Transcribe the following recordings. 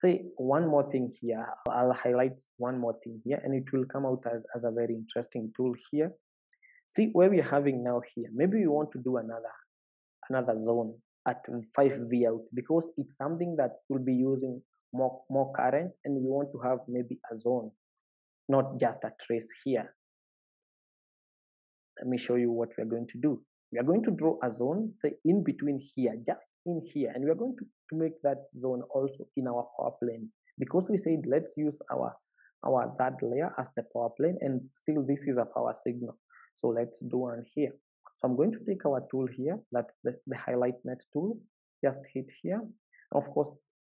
say one more thing here. I'll highlight one more thing here and it will come out as, as a very interesting tool here. See where we're having now here. Maybe we want to do another another zone at 5V out because it's something that will be using more, more current and we want to have maybe a zone, not just a trace here. Let me show you what we're going to do. We are going to draw a zone, say in between here, just in here, and we are going to, to make that zone also in our power plane. Because we said let's use our our that layer as the power plane, and still this is a power signal. So let's do one here. So I'm going to take our tool here, that's the, the highlight net tool, just hit here. Of course,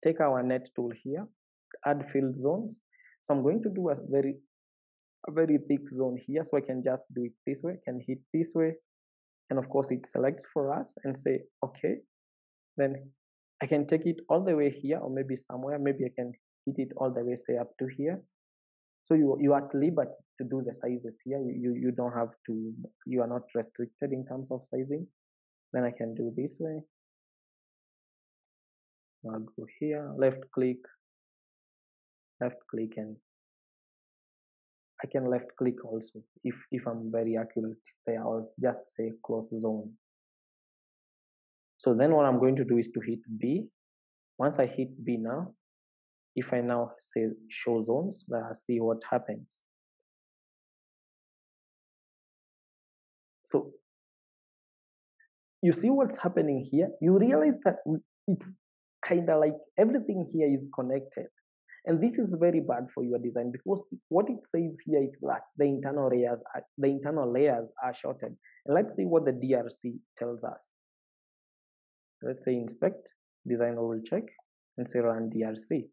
take our net tool here, add filled zones. So I'm going to do a very a very thick zone here. So I can just do it this way, I can hit this way. And of course it selects for us and say, okay, then I can take it all the way here or maybe somewhere, maybe I can hit it all the way, say up to here. So you, you are at liberty to do the sizes here. You, you, you don't have to, you are not restricted in terms of sizing. Then I can do this way. I'll go here, left click, left click and I can left click also if, if I'm very accurate there or just say close zone. So then what I'm going to do is to hit B. Once I hit B now, if I now say show zones, let's see what happens. So you see what's happening here? You realize that it's kind of like everything here is connected. And this is very bad for your design because what it says here is that the internal layers are, the internal layers are shorted. And let's see what the DRC tells us. Let's say inspect, design rules check and say run DRC.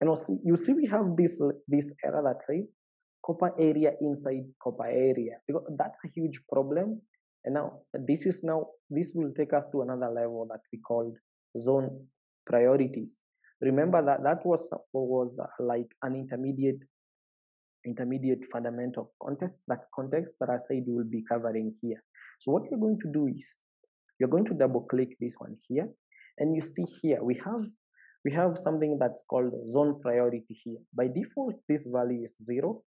And see, you see we have this this error that says copper area inside copper area because that's a huge problem. And now this is now this will take us to another level that we called zone priorities. Remember that that was was uh, like an intermediate intermediate fundamental context that context that I said we will be covering here. So what you're going to do is you're going to double click this one here and you see here we have we have something that's called zone priority here. By default, this value is zero.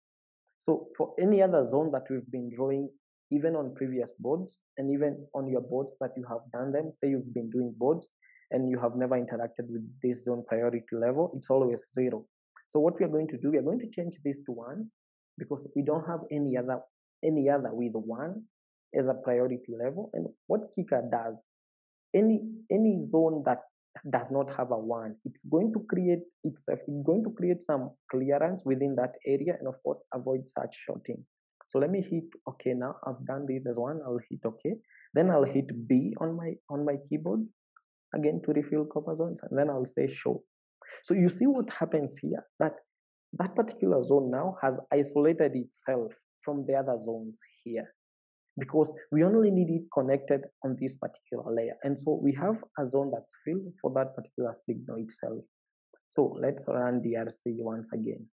So for any other zone that we've been drawing, even on previous boards, and even on your boards that you have done them, say you've been doing boards and you have never interacted with this zone priority level, it's always zero. So what we are going to do, we are going to change this to one because we don't have any other any other with one as a priority level. And what KiCad does, any any zone that does not have a one it's going to create itself it's going to create some clearance within that area and of course avoid such shorting. So let me hit okay now. I've done this as one. I'll hit okay. Then i'll hit b on my on my keyboard again to refill copper zones and then i'll say show so you see what happens here that that particular zone now has isolated itself from the other zones here because we only need it connected on this particular layer. And so we have a zone that's filled for that particular signal itself. So let's run DRC once again.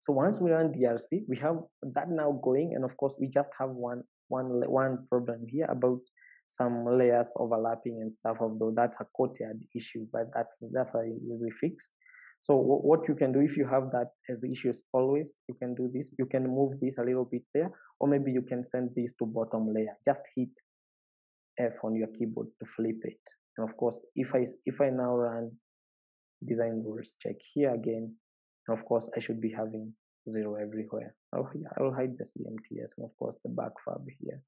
So once we run DRC, we have that now going, and of course we just have one one one problem here about some layers overlapping and stuff. Although that's a courtyard issue, but that's that's a easy fix. So what you can do if you have that as issues always, you can do this. You can move this a little bit there, or maybe you can send this to bottom layer. Just hit F on your keyboard to flip it. And of course, if I if I now run design rules check here again, and of course I should be having zero everywhere. Oh yeah, I will hide the CMTS and of course the back fab here.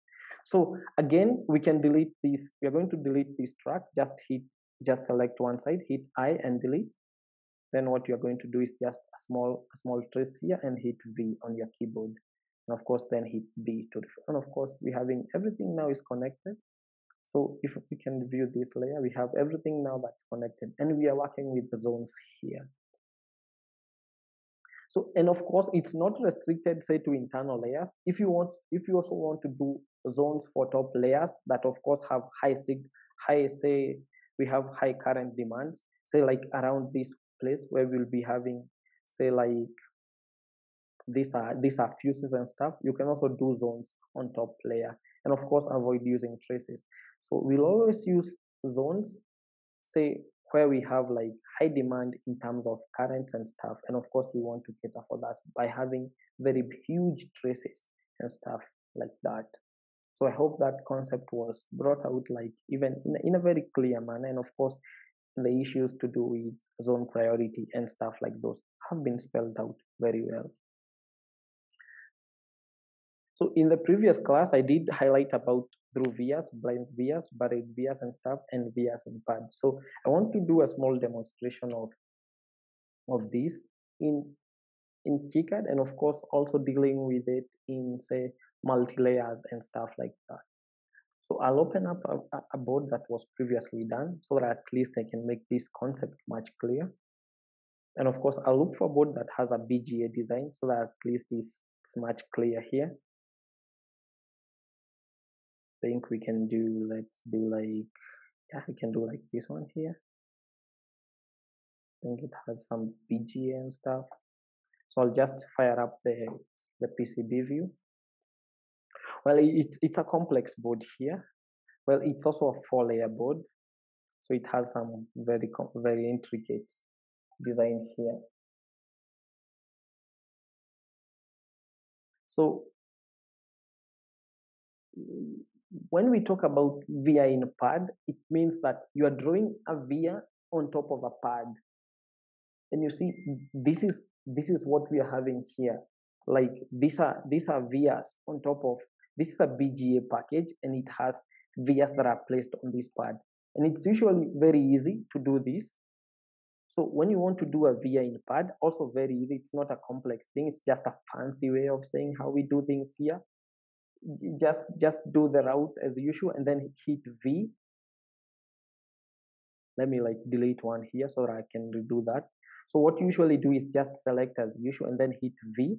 So again, we can delete this. We are going to delete this track. Just hit, just select one side, hit I and delete then what you're going to do is just a small a small trace here and hit V on your keyboard and of course then hit B to and of course we having everything now is connected so if we can view this layer we have everything now that's connected and we are working with the zones here so and of course it's not restricted say to internal layers. If you want if you also want to do zones for top layers that of course have high sig high say we have high current demands say like around this place where we'll be having say like these are these are fuses and stuff you can also do zones on top layer and of course avoid using traces. So we'll always use zones say where we have like high demand in terms of currents and stuff. And of course, we want to cater for that by having very huge traces and stuff like that. So I hope that concept was brought out like even in, in a very clear manner. And of course, the issues to do with zone priority and stuff like those have been spelled out very well. So in the previous class, I did highlight about through vias, blind vias, buried vias and stuff, and vias in pad. So I want to do a small demonstration of of this in in KiCad and of course also dealing with it in say multi-layers and stuff like that. So I'll open up a, a board that was previously done so that at least I can make this concept much clear. And of course, I'll look for a board that has a BGA design so that at least it's much clear here. Think we can do, let's do like, yeah, we can do like this one here. I think it has some and stuff. So I'll just fire up the, the PCB view. Well, it's, it's a complex board here. Well, it's also a four layer board. So it has some very, very intricate design here. So when we talk about via in a pad, it means that you are drawing a via on top of a pad. And you see, this is this is what we are having here. Like these are these are vias on top of this is a BGA package and it has vias that are placed on this pad. And it's usually very easy to do this. So when you want to do a VIA in pad, also very easy. It's not a complex thing. It's just a fancy way of saying how we do things here. Just just do the route as usual and then hit V. Let me like delete one here so that I can redo that. So what you usually do is just select as usual and then hit V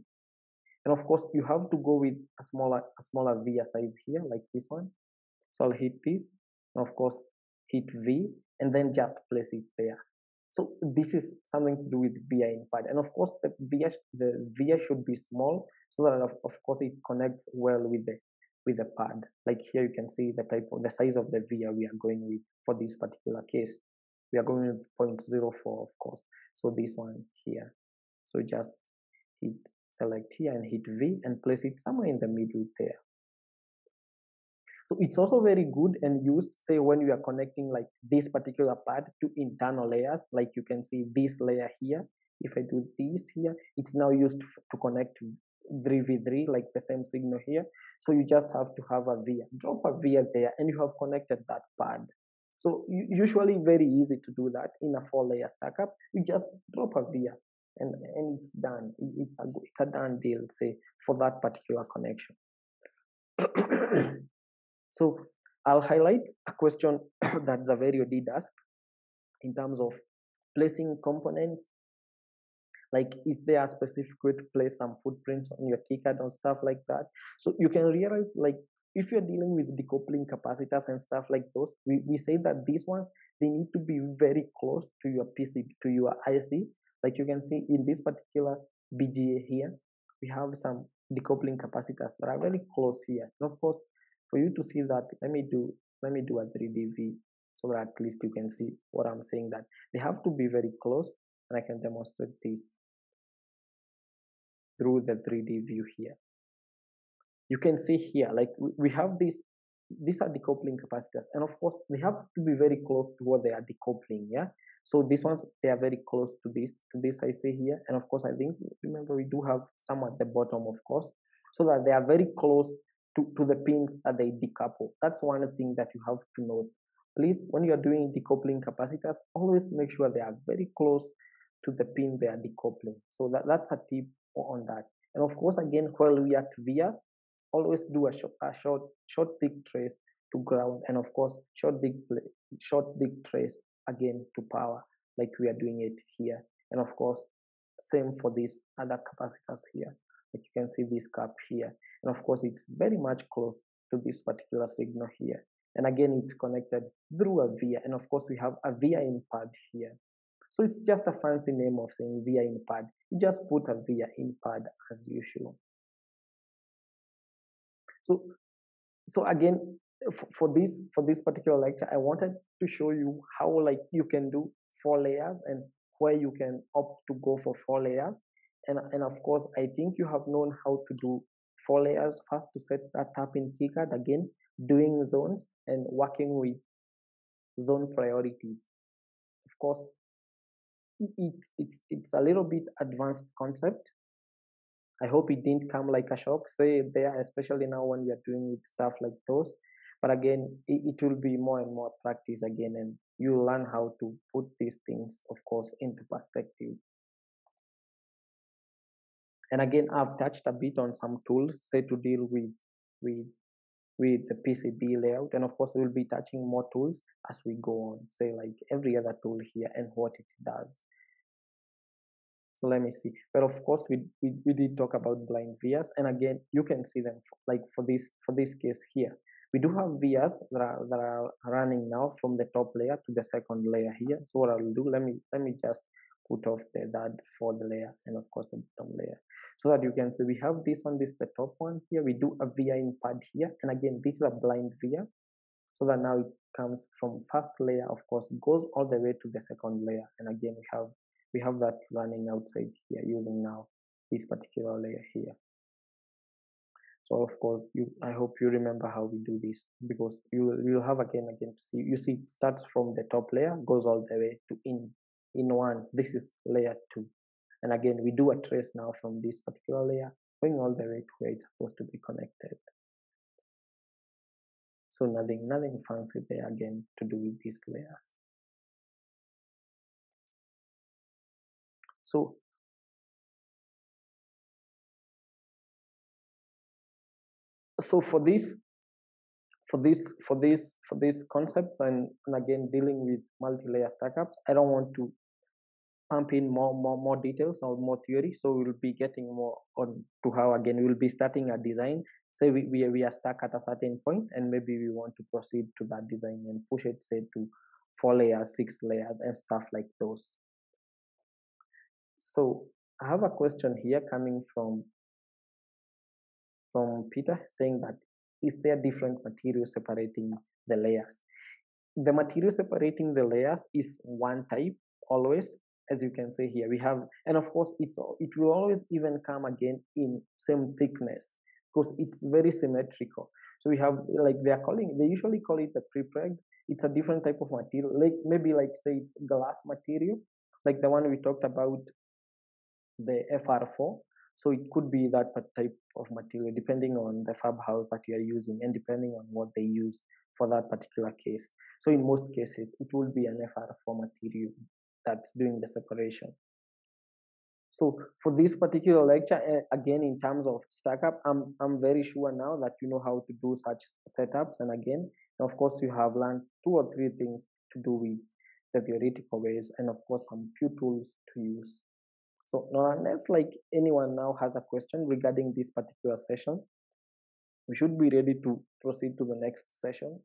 and of course you have to go with a smaller a smaller via size here like this one so i'll hit this and of course hit v and then just place it there so this is something to do with via in pad and of course the via the via should be small so that of, of course it connects well with the with the pad. Like here you can see the type of the size of the via we are going with for this particular case. We are going with 0.04 of course. So this one here. So just hit select here and hit V and place it somewhere in the middle there. So it's also very good and used, say, when you are connecting like this particular pad to internal layers, like you can see this layer here. If I do this here, it's now used to connect 3v3, like the same signal here. So you just have to have a via, drop a via there, and you have connected that pad. So usually very easy to do that in a four layer stackup. You just drop a via and and it's done it's a it's a done deal say for that particular connection so i'll highlight a question that Zaverio did ask in terms of placing components. Like is there a specific way to place some footprints on your KiCad and stuff like that? So you can realize like if you're dealing with decoupling capacitors and stuff like those we, we say that these ones they need to be very close to your pc to your ic like you can see in this particular BGA here, we have some decoupling capacitors that are very close here. And of course, for you to see that, let me do let me do a 3D view so that at least you can see what I'm saying that they have to be very close and I can demonstrate this through the 3D view here. You can see here, like we have this, these are decoupling capacitors and of course they have to be very close to what they are decoupling, yeah? So these ones, they are very close to this, to this IC here. And of course, I think, remember we do have some at the bottom, of course, so that they are very close to, to the pins that they decouple. That's one thing that you have to note. Please, when you are doing decoupling capacitors, always make sure they are very close to the pin they are decoupling. So that, that's a tip on that. And of course, again, while we are vias, always do a short, a short, short big trace to ground, and of course, short big, short big trace again to power like we are doing it here. And of course, same for these other capacitors here. You can see this cap here. And of course, it's very much close to this particular signal here. And again, it's connected through a via. And of course, we have a via in pad here. So it's just a fancy name of saying via in pad. You just put a via in pad as usual. So, so again, for this for this particular lecture i wanted to show you how like you can do four layers and where you can opt to go for four layers. And, and of course, I think you have known how to do four layers first to set that up in KiCad again, doing zones and working with zone priorities. Of course, it, it's, it's a little bit advanced concept. I hope it didn't come like a shock, say there, especially now when we are doing with stuff like those. But again, it, it will be more and more practice again, and you learn how to put these things, of course, into perspective. And again, I've touched a bit on some tools, say to deal with with with the PCB layout. And of course, we'll be touching more tools as we go on, say like every other tool here and what it does. So let me see. But of course, we, we, we did talk about blind vias. And again, you can see them like for this for this case here. We do have vias that are, that are running now from the top layer to the second layer here. So what I'll do, let me let me just put off the that for the layer and of course the bottom layer. So that you can see we have this one this the top one here. We do a via in pad here. And again this is a blind via so that now it comes from first layer of course goes all the way to the second layer. And again we have we have that running outside here using now this particular layer here so of course you i hope you remember how we do this because you will have again again to see you see it starts from the top layer goes all the way to in in one this is layer two and again, we do a trace now from this particular layer, going all the way to where it's supposed to be connected. So nothing, nothing fancy there again to do with these layers. So so for this for this for this for these concepts and, and again dealing with multi-layer stackups i don't want to pump in more more more details or more theory. So we'll be getting more on to how again we'll be starting a design. Say we, we, we are stuck at a certain point and maybe we want to proceed to that design and push it say to four layers six layers and stuff like those. So i have a question here coming from from peter saying that is there different materials separating the layers? The material separating the layers is one type always as you can see here. We have and of course it's it will always even come again in same thickness because it's very symmetrical. So we have like they are calling they usually call it a prepreg. It's a different type of material like maybe like say it's glass material like the one we talked about the fr4 so it could be that type of material depending on the fab house that you are using and depending on what they use for that particular case so in most cases it will be an fr4 material that's doing the separation. So for this particular lecture, eh, again, in terms of StackUp, I'm, I'm very sure now that you know how to do such setups. And again, of course, you have learned two or three things to do with the theoretical ways and of course, some few tools to use. So now, unless like anyone now has a question regarding this particular session, we should be ready to proceed to the next session.